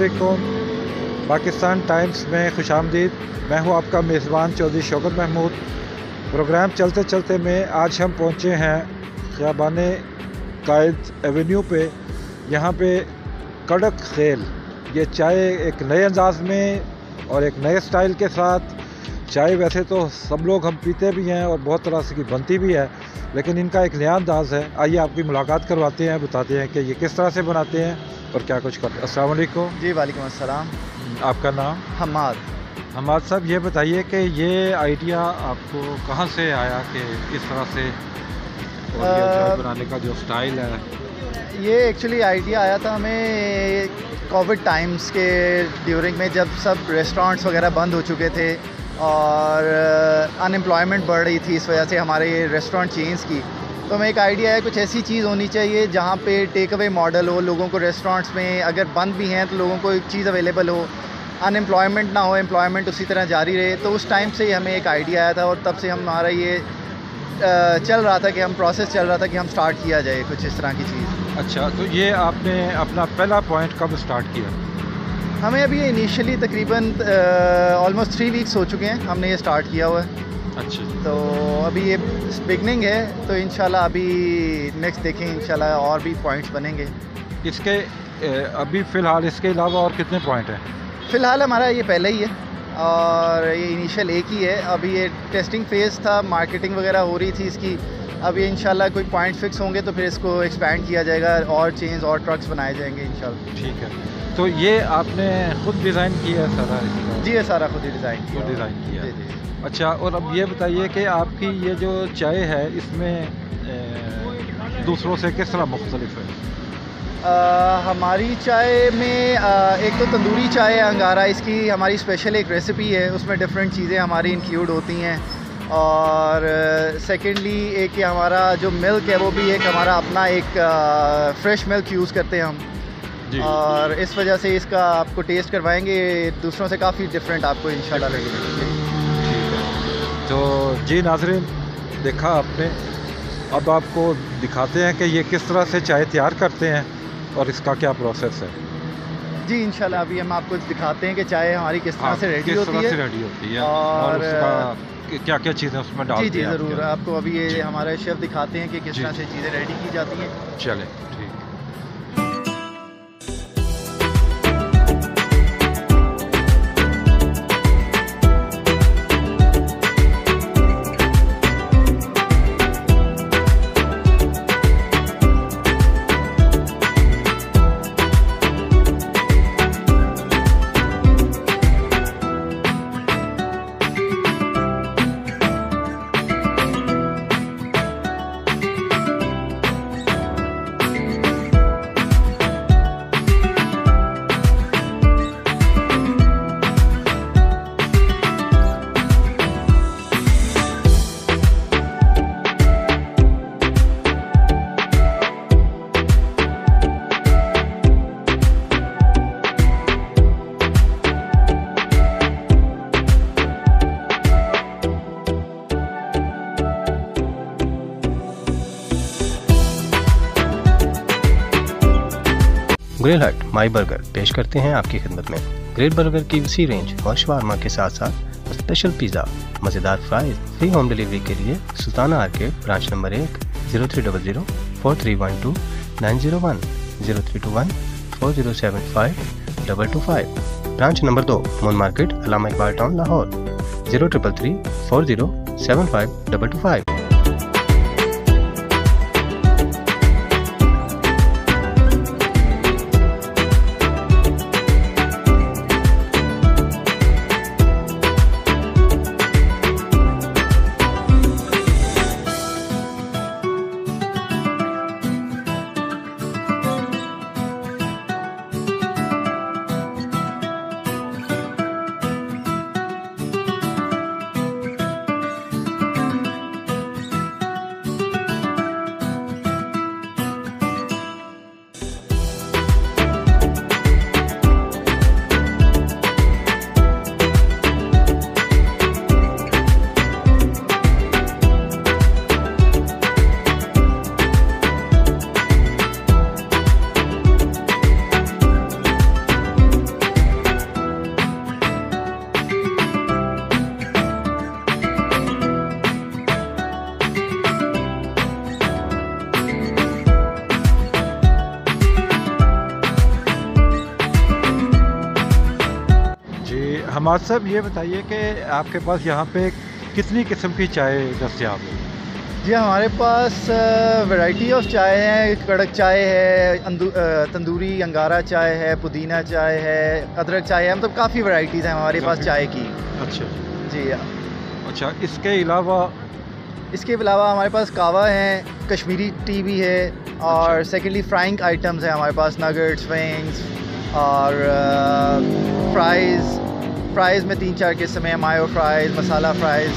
असलकुम पाकिस्तान टाइम्स में खुश आमदीद। मैं हूँ आपका मेज़बान चौधरी शौकत महमूद। प्रोग्राम चलते चलते में आज हम पहुँचे हैं ख़ियाबान कायद एवेन्यू पे। यहाँ पे कड़क खेल। ये चाय एक नए अंदाज में और एक नए स्टाइल के साथ चाय वैसे तो सब लोग हम पीते भी हैं और बहुत तरह से की बनती भी है लेकिन इनका एक नया अंदाज़ है। आइए आपकी मुलाकात करवाते हैं बताते हैं कि ये किस तरह से बनाते हैं और क्या कुछ करते हैं। अस्सलाम जी वालेकुम अस्सलाम। आपका नाम? हमाद। हमाद साहब ये बताइए कि ये आइडिया आपको कहाँ से आया कि इस तरह से और ये चाय बनाने का जो स्टाइल है? ये एक्चुअली आइडिया आया था हमें कोविड टाइम्स के ड्यूरिंग में जब सब रेस्टोरेंट्स वगैरह बंद हो चुके थे और अनएम्प्लॉयमेंट बढ़ रही थी इस वजह से हमारे रेस्टोरेंट चेंज की। तो हमें एक आइडिया है, कुछ ऐसी चीज़ होनी चाहिए जहाँ पे टेक अवे मॉडल हो, लोगों को रेस्टोरेंट्स में अगर बंद भी हैं तो लोगों को एक चीज़ अवेलेबल हो। अनएम्प्लॉयमेंट ना हो एम्प्लॉयमेंट उसी तरह जारी रहे। तो उस टाइम से ही हमें एक आइडिया आया था और तब से हमारा ये चल रहा था कि हम प्रोसेस चल रहा था कि हम स्टार्ट किया जाए कुछ इस तरह की चीज़। अच्छा तो ये आपने अपना पहला पॉइंट कब स्टार्ट किया? हमें अभी इनिशियली तकरीबन ऑलमोस्ट थ्री वीक्स हो चुके हैं। हमने ये स्टार्ट किया हुआ है। अच्छा। तो अभी ये बिगनिंग है तो इन अभी नेक्स्ट देखें इन और भी पॉइंट्स बनेंगे। इसके अभी फ़िलहाल इसके अलावा और कितने पॉइंट हैं? फ़िलहाल हमारा ये पहले ही है और ये इनिशियल एक ही है। अभी ये टेस्टिंग फ़ेज़ था मार्केटिंग वगैरह हो रही थी इसकी। अभी इंशाल्लाह कोई पॉइंट फिक्स होंगे तो फिर इसको एक्सपैंड किया जाएगा और चेंज और ट्रक्स बनाए जाएँगे इंशाल्लाह। ठीक है। तो ये आपने खुद डिज़ाइन किया है सारा जी ये सारा खुद ही डिज़ाइन खुद डिज़ाइन किया जी जी अच्छा और अब ये बताइए कि आपकी ये जो चाय है इसमें दूसरों से किस तरह मुख्तलिफ़ है? आ, हमारी चाय में आ, एक तो तंदूरी चाय है अंगारा इसकी हमारी स्पेशल एक रेसिपी है उसमें डिफरेंट चीज़ें हमारी इंक्लूड होती हैं। और सेकेंडली एक ये हमारा जो मिल्क है वो भी एक हमारा अपना एक फ्रेश मिल्क यूज़ करते हैं हम। जी। और इस वजह से इसका आपको टेस्ट करवाएँगे दूसरों से काफ़ी डिफरेंट आपको इन लगेगा। तो जी नाजरीन देखा आपने अब आपको दिखाते हैं कि ये किस तरह से चाय तैयार करते हैं और इसका क्या प्रोसेस है। जी इंशाल्लाह अभी हम आपको दिखाते हैं कि चाय हमारी किस तरह हाँ, से रेडी होती है। रेडी होती है और, और क्या क्या चीज़ें उसमें डालते जी जी ज़रूर। आपके? आपको अभी ये हमारे शेफ़ दिखाते हैं कि किस तरह से चीज़ें रेडी की जाती हैं। चले ठीक। ग्रिल हट, माई बर्गर, पेश करते हैं आपकी खिदमत में। ग्रेट बर्गर की उसी रेंज और शवारमा के साथ साथ स्पेशल पिज़्ज़ा मज़ेदार फ्राइज फ्री होम डिलीवरी के लिए सुल्ताना आर्केड ब्रांच नंबर एक zero three double zero four three one two nine zero one zero three two one four zero seven five double two five branch number दो moon market Allama Iqbal town Lahore zero triple three four zero seven five double two five Hamad साहब ये बताइए कि आपके पास यहाँ पे कितनी किस्म की चाय दस्तियाब है? जी हमारे पास वैरायटी ऑफ़ चाय है। कड़क चाय है तंदूरी अंगारा चाय है पुदीना चाय है अदरक चाय है। मतलब काफ़ी वैरायटीज़ हैं हमारे पास चाय की। अच्छा। जी अच्छा इसके अलावा? इसके अलावा हमारे पास कावा है कश्मीरी टी भी है और अच्छा। सेकेंडली फ्राइंग आइटम्स हैं हमारे पास नगेट्स विंग्स और फ्राइज़ फ्राइज़ में तीन चार किस्म हैं मायो फ्राइज़ मसाला फ्राइज़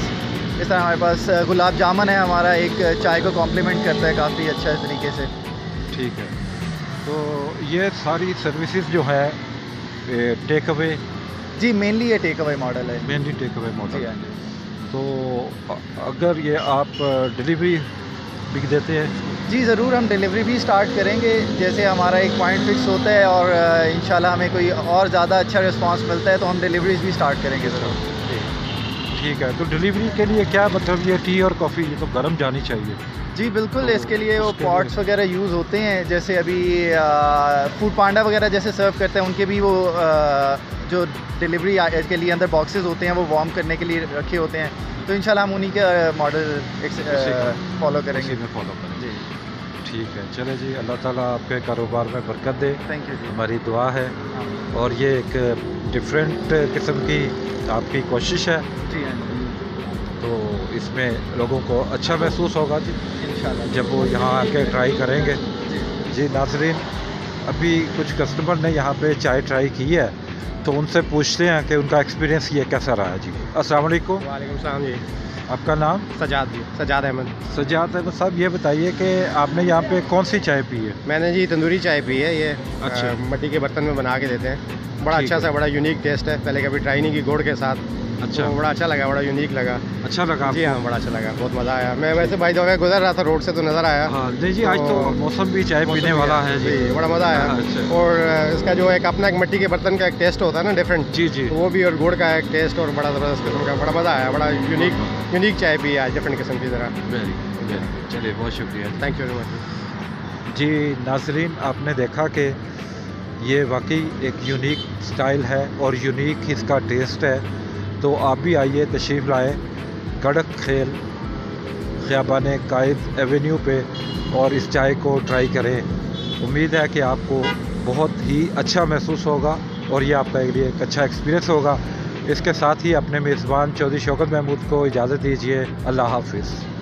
इस तरह हमारे पास गुलाब जामुन है हमारा एक चाय को कॉम्प्लीमेंट करता है काफ़ी अच्छा तरीके से। ठीक है। तो ये सारी सर्विसेज़ जो है टेक अवे जी मेनली ये टेक अवे मॉडल है। मेनली टेक अवे मॉडल है तो अगर ये आप डिलीवरी भी देते हैं जी, ज़रूर हम डिलीवरी भी स्टार्ट करेंगे। जैसे हमारा एक पॉइंट फिक्स होता है और इन हमें कोई और ज़्यादा अच्छा रिस्पांस मिलता है तो हम डिलीवरीज भी स्टार्ट करेंगे ज़रूर। ठीक है। तो डिलीवरी के लिए क्या मतलब ये टी और कॉफ़ी ये तो गर्म जानी चाहिए। जी बिल्कुल तो इसके लिए वो पॉट्स वगैरह यूज़ होते हैं जैसे अभी फ़ूड पांडा वगैरह जैसे सर्व करते हैं उनके भी वो आ, जो डिलीवरी के लिए अंदर बॉक्सेस होते हैं वो वार्म करने के लिए रखे होते हैं। तो इंशाल्लाह हम उन्हीं का मॉडल फॉलो करेंगे। फॉलो करेंगे। जी। ठीक है। चले जी अल्लाह ताला आपके कारोबार में बरकत दे। थैंक यू जी। हमारी दुआ है। हाँ, और ये एक डिफरेंट किस्म की आपकी कोशिश है। जी हाँ तो इसमें लोगों को अच्छा महसूस होगा जी। जब वो यहाँ आके ट्राई करेंगे। जी। जी नाजरीन अभी कुछ कस्टमर ने यहाँ पे चाय ट्राई की है। तो उनसे पूछते हैं कि उनका एक्सपीरियंस ये कैसा रहा जी। असल वालेकुम। जी। आपका नाम? सजाद जी सजाद अहमद। सजाद अहमद साहब ये बताइए कि आपने यहाँ पे कौन सी चाय पी है? मैंने जी तंदूरी चाय पी है ये अच्छा। मट्टी के बर्तन में बना के देते हैं। बड़ा अच्छा सा बड़ा यूनिक टेस्ट है। पहले कभी ट्राई नहीं की गुड़ के साथ। अच्छा। तो बड़ा अच्छा लगा बड़ा यूनिक लगा। अच्छा लगा जी हाँ बड़ा अच्छा लगा बहुत मज़ा आया। मैं वैसे भाई दफ़ा गुजर रहा था रोड से तो नज़र आया। हाँ नहीं जी आज तो तो मौसम भी चाय पीने वाला है। जी। बड़ा मज़ा आया। हाँ, अच्छा। और इसका जो एक अपना एक मिट्टी के बर्तन का एक टेस्ट होता है ना डिफरेंट जी जी। तो वो भी और गुड़ का एक टेस्ट और बड़ा ज़बरदस्त किस्म का बड़ा मज़ा आया बड़ा यूनिक यूनिक चाय पी आज डिफरेंट किस्म की ज़रा चलिए बहुत शुक्रिया थैंक यू वेरी मच जी नाजरीन आपने देखा कि ये वाकई एक यूनिक स्टाइल है और यूनिक इसका टेस्ट है। तो आप भी आइए, तशरीफ़ लाएँ कड़क खेल ख़ियाबान कायद एवेन्यू पे और इस चाय को ट्राई करें। उम्मीद है कि आपको बहुत ही अच्छा महसूस होगा और ये आपका लिए एक अच्छा एक्सपीरियंस होगा। इसके साथ ही अपने मेज़बान चौधरी शौकत महमूद को इजाज़त दीजिए। अल्लाह हाफिज़।